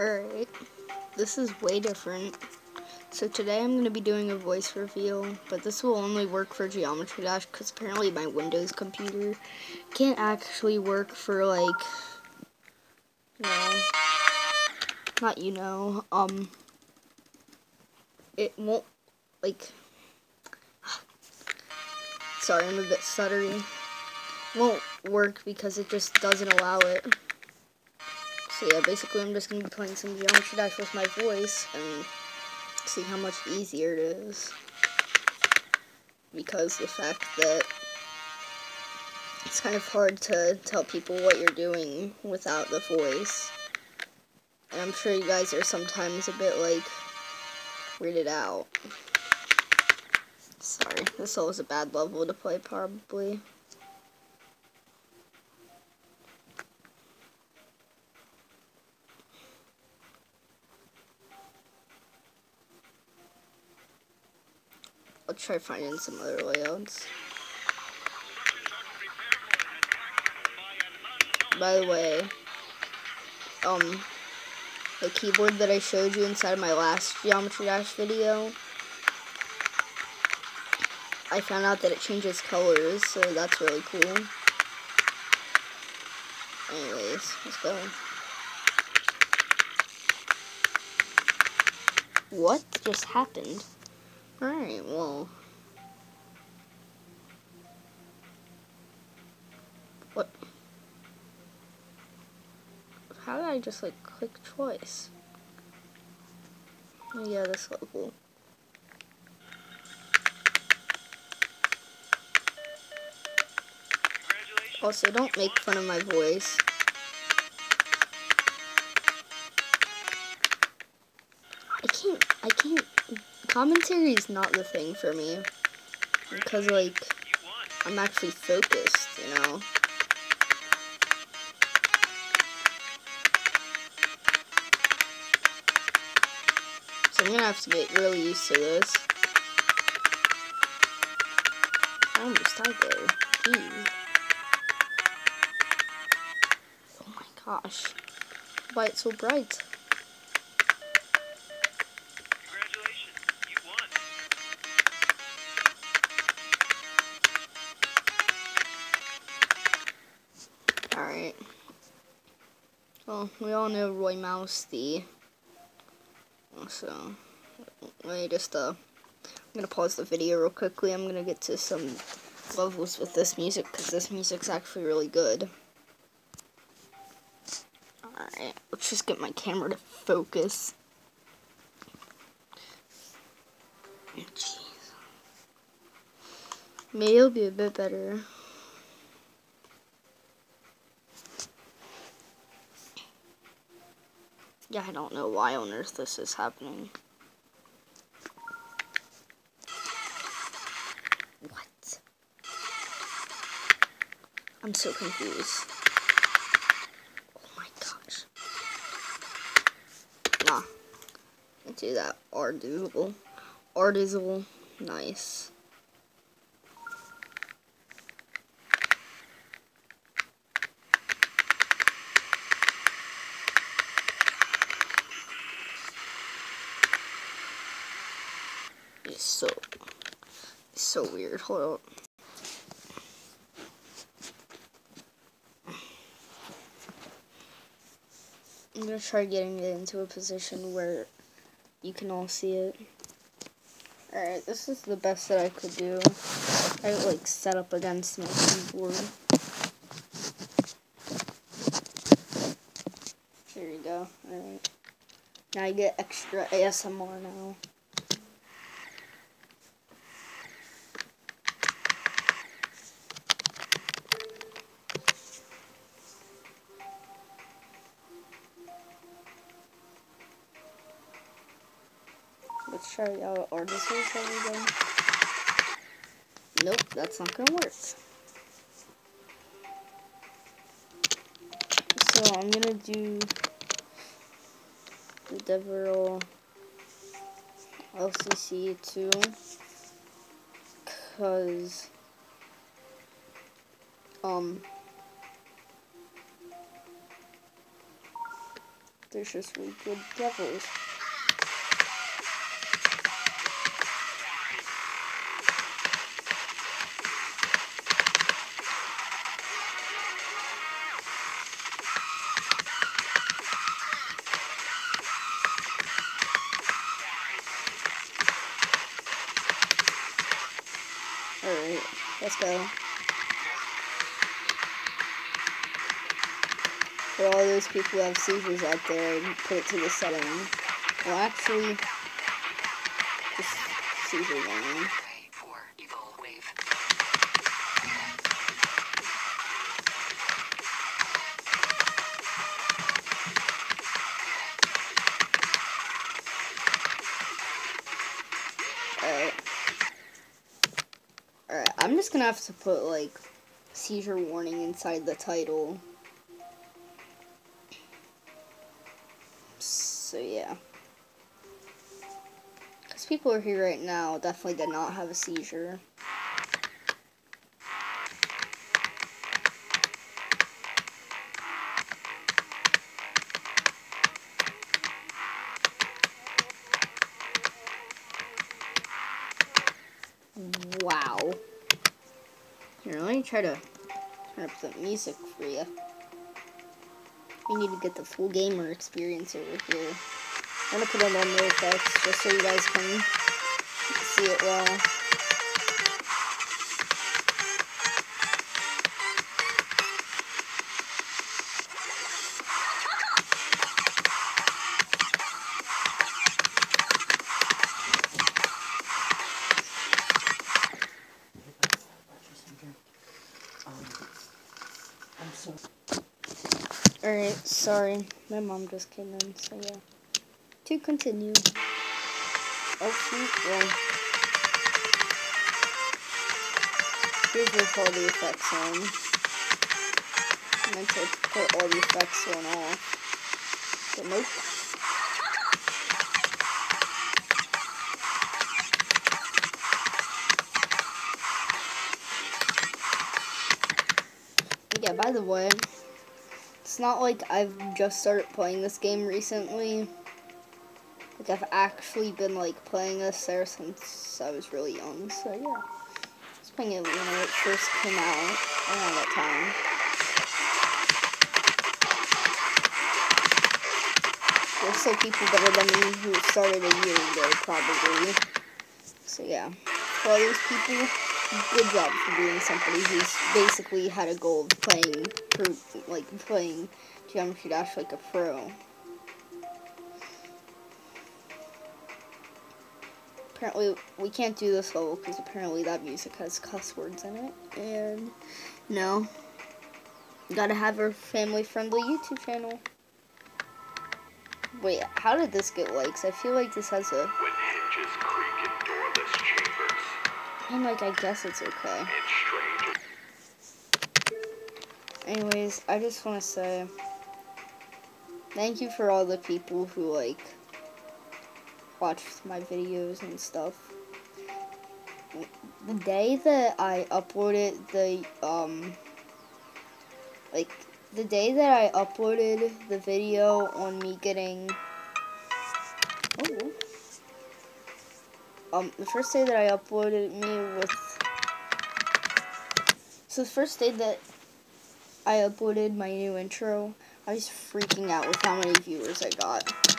Alright, this is way different. So today I'm going to be doing a voice reveal, but this will only work for Geometry Dash because apparently my Windows computer can't actually work for like, you know, not you know, um, it won't, like, sorry I'm a bit stuttery, won't work because it just doesn't allow it. So yeah, basically I'm just going to be playing some Geometry Dash with my voice and see how much easier it is. Because the fact that it's kind of hard to tell people what you're doing without the voice. And I'm sure you guys are sometimes a bit like weirded out. Sorry, this was a bad level to play probably. Try finding some other layouts. By the way, um, the keyboard that I showed you inside my last Geometry Dash video, I found out that it changes colors, so that's really cool. Anyways, let's go. What just happened? Alright, well. What? How did I just, like, click twice? Oh, yeah, this level. Also, don't make fun of my voice. I can't, I can't commentary is not the thing for me. Because, like, I'm actually focused, you know? So I'm gonna have to get really used to this. I almost died there. Jeez. Oh my gosh. Why it's so bright? Well, we all know Roy Mouse the so me just uh I'm gonna pause the video real quickly. I'm gonna get to some levels with this music because this music's actually really good. Alright, let's just get my camera to focus. Jeez. Maybe it'll be a bit better. Yeah, I don't know why on earth this is happening. What? I'm so confused. Oh my gosh. Nah. Can't do that. Artisanal. Artisanal. Nice. So, so weird. Hold on. I'm gonna try getting it into a position where you can all see it. Alright, this is the best that I could do. I like set up against my keyboard. There you go. Alright. Now I get extra ASMR now. Let's try out artists over there. Nope, that's not gonna work. So I'm gonna do the Devereaux LCC 2 because um There's just wicked devils. Let's go. For all those people who have seizures out there, put it to the setting. Well, actually, just seizure warning. Just gonna have to put, like, seizure warning inside the title. So, yeah. Because people are here right now definitely did not have a seizure. Try to turn up some music for you. We need to get the full gamer experience over here. I'm gonna put on no effects just so you guys can see it well. Alright, sorry. My mom just came in, so yeah. To continue. Okay, well. Here's with all the effects on. I meant to put all the effects on uh, off. But nope. Yeah, by the way, it's not like I've just started playing this game recently. Like I've actually been like playing this there since I was really young. So yeah, I was playing it when it first came out around that time. There's still people better than me who started a year ago probably. So yeah, for all those people, good job for being somebody who's basically had a goal of playing, like playing Geometry Dash like a pro. Apparently, we can't do this level because apparently that music has cuss words in it, and no, gotta have a family-friendly YouTube channel. Wait, how did this get likes? I feel like this has a. I'm like, I guess it's okay. Anyways, I just want to say thank you for all the people who like watched my videos and stuff. The day that I uploaded the um like the day that I uploaded the video on me getting oh um the first day that I uploaded me with so the first day that I uploaded my new intro, I was freaking out with how many viewers I got.